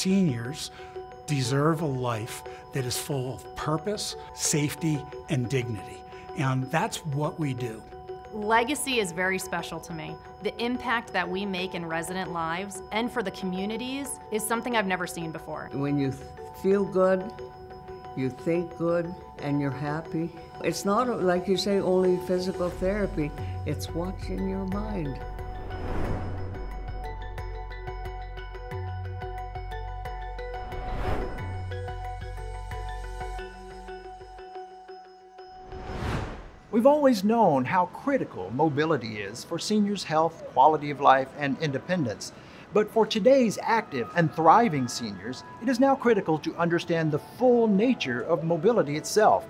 seniors deserve a life that is full of purpose, safety, and dignity. And that's what we do. Legacy is very special to me. The impact that we make in resident lives and for the communities is something I've never seen before. When you feel good, you think good, and you're happy, it's not, like you say, only physical therapy, it's what's in your mind. We've always known how critical mobility is for seniors' health, quality of life, and independence. But for today's active and thriving seniors, it is now critical to understand the full nature of mobility itself.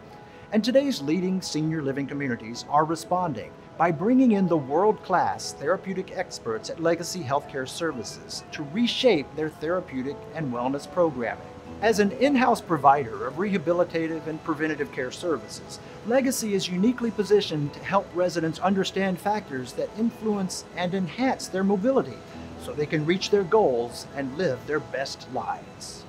And today's leading senior living communities are responding by bringing in the world class therapeutic experts at Legacy Healthcare Services to reshape their therapeutic and wellness programming. As an in house provider of rehabilitative and preventative care services, Legacy is uniquely positioned to help residents understand factors that influence and enhance their mobility so they can reach their goals and live their best lives.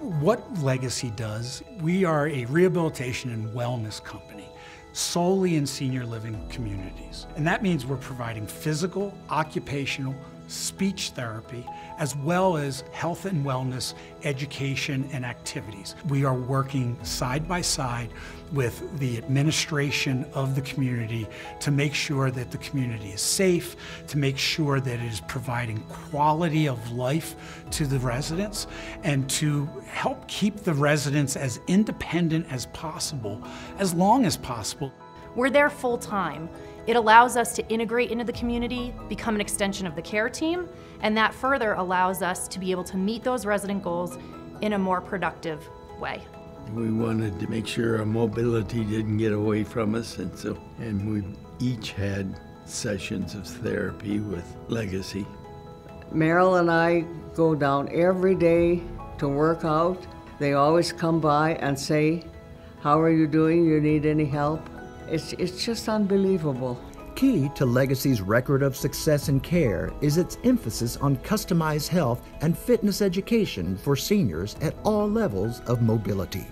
What Legacy does, we are a rehabilitation and wellness company solely in senior living communities. And that means we're providing physical, occupational, speech therapy, as well as health and wellness, education, and activities. We are working side by side with the administration of the community to make sure that the community is safe, to make sure that it is providing quality of life to the residents, and to help keep the residents as independent as possible, as long as possible. We're there full time. It allows us to integrate into the community, become an extension of the care team, and that further allows us to be able to meet those resident goals in a more productive way. We wanted to make sure our mobility didn't get away from us, and so and we each had sessions of therapy with Legacy. Meryl and I go down every day to work out. They always come by and say, How are you doing? You need any help? It's, it's just unbelievable. Key to Legacy's record of success in care is its emphasis on customized health and fitness education for seniors at all levels of mobility.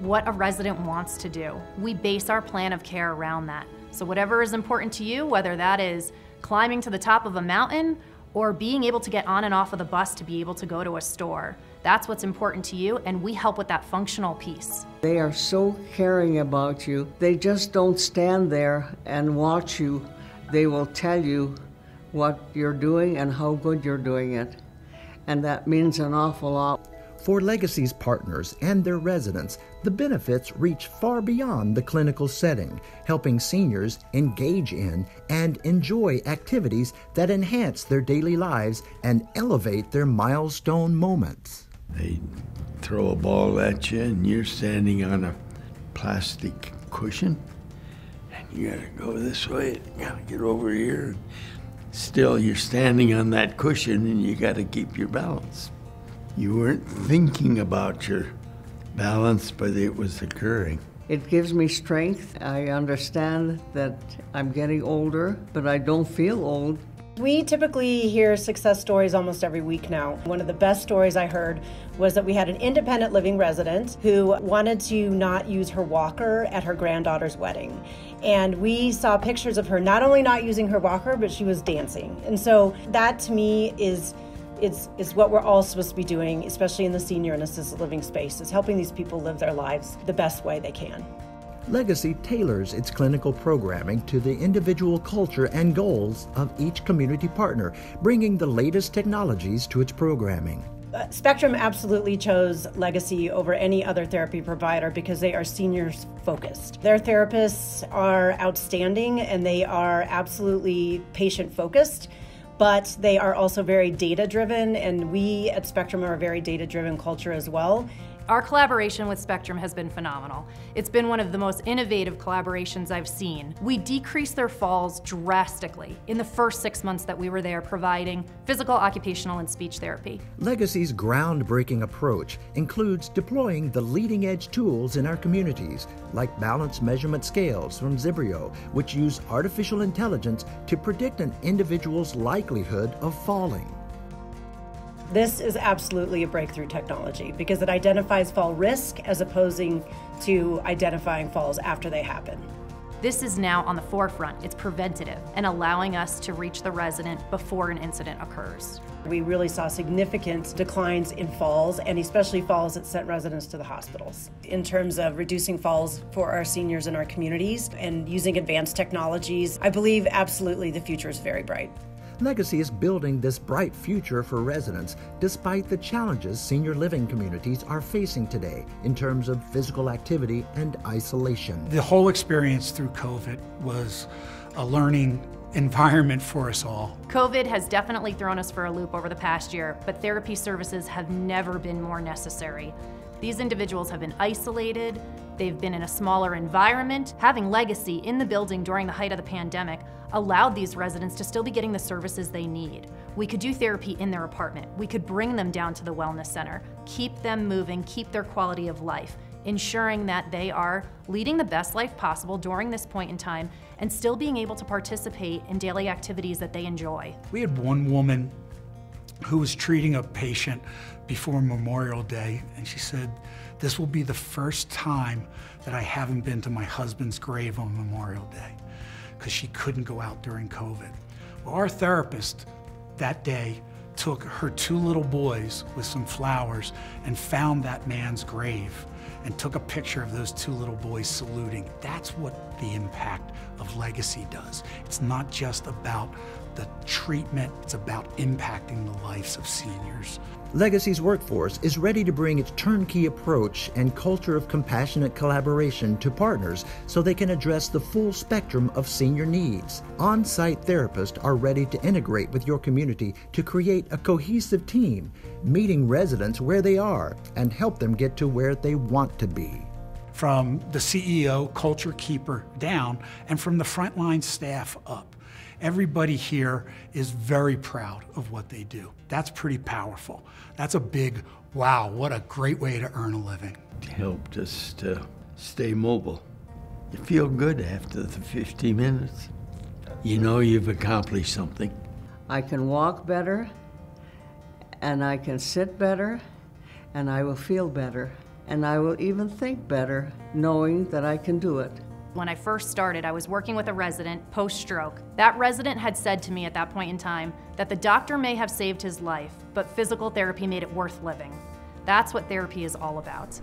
What a resident wants to do. We base our plan of care around that. So, whatever is important to you, whether that is climbing to the top of a mountain or being able to get on and off of the bus to be able to go to a store, that's what's important to you, and we help with that functional piece. They are so caring about you. They just don't stand there and watch you. They will tell you what you're doing and how good you're doing it. And that means an awful lot. For Legacy's partners and their residents, the benefits reach far beyond the clinical setting, helping seniors engage in and enjoy activities that enhance their daily lives and elevate their milestone moments. They throw a ball at you, and you're standing on a plastic cushion, and you gotta go this way, you gotta get over here. Still, you're standing on that cushion, and you gotta keep your balance. You weren't thinking about your balance, but it was occurring. It gives me strength. I understand that I'm getting older, but I don't feel old. We typically hear success stories almost every week now. One of the best stories I heard was that we had an independent living resident who wanted to not use her walker at her granddaughter's wedding. And we saw pictures of her not only not using her walker, but she was dancing. And so that to me is is, is what we're all supposed to be doing, especially in the senior and assisted living space, is helping these people live their lives the best way they can. Legacy tailors its clinical programming to the individual culture and goals of each community partner, bringing the latest technologies to its programming. Uh, Spectrum absolutely chose Legacy over any other therapy provider because they are seniors focused. Their therapists are outstanding and they are absolutely patient focused but they are also very data driven and we at spectrum are a very data driven culture as well our collaboration with Spectrum has been phenomenal. It's been one of the most innovative collaborations I've seen. We decreased their falls drastically in the first six months that we were there providing physical, occupational, and speech therapy. Legacy's groundbreaking approach includes deploying the leading edge tools in our communities, like balance measurement scales from Zibrio, which use artificial intelligence to predict an individual's likelihood of falling. This is absolutely a breakthrough technology because it identifies fall risk as opposing to identifying falls after they happen. This is now on the forefront. It's preventative and allowing us to reach the resident before an incident occurs. We really saw significant declines in falls and especially falls that sent residents to the hospitals. In terms of reducing falls for our seniors in our communities and using advanced technologies, I believe absolutely the future is very bright. Legacy is building this bright future for residents despite the challenges senior living communities are facing today in terms of physical activity and isolation. The whole experience through COVID was a learning environment for us all. COVID has definitely thrown us for a loop over the past year, but therapy services have never been more necessary. These individuals have been isolated, they've been in a smaller environment. Having legacy in the building during the height of the pandemic allowed these residents to still be getting the services they need. We could do therapy in their apartment. We could bring them down to the wellness center, keep them moving, keep their quality of life, ensuring that they are leading the best life possible during this point in time and still being able to participate in daily activities that they enjoy. We had one woman who was treating a patient before Memorial Day, and she said, This will be the first time that I haven't been to my husband's grave on Memorial Day because she couldn't go out during COVID. Well, our therapist that day took her two little boys with some flowers and found that man's grave and took a picture of those two little boys saluting. That's what the impact of legacy does. It's not just about the treatment, it's about impacting the lives of seniors. Legacy's workforce is ready to bring its turnkey approach and culture of compassionate collaboration to partners so they can address the full spectrum of senior needs. On site therapists are ready to integrate with your community to create a cohesive team, meeting residents where they are and help them get to where they want to be from the CEO, culture keeper down, and from the frontline staff up. Everybody here is very proud of what they do. That's pretty powerful. That's a big, wow, what a great way to earn a living. It helped us to stay mobile. You feel good after the 50 minutes. You know you've accomplished something. I can walk better, and I can sit better, and I will feel better, and I will even think better knowing that I can do it. When I first started, I was working with a resident post stroke. That resident had said to me at that point in time that the doctor may have saved his life, but physical therapy made it worth living. That's what therapy is all about.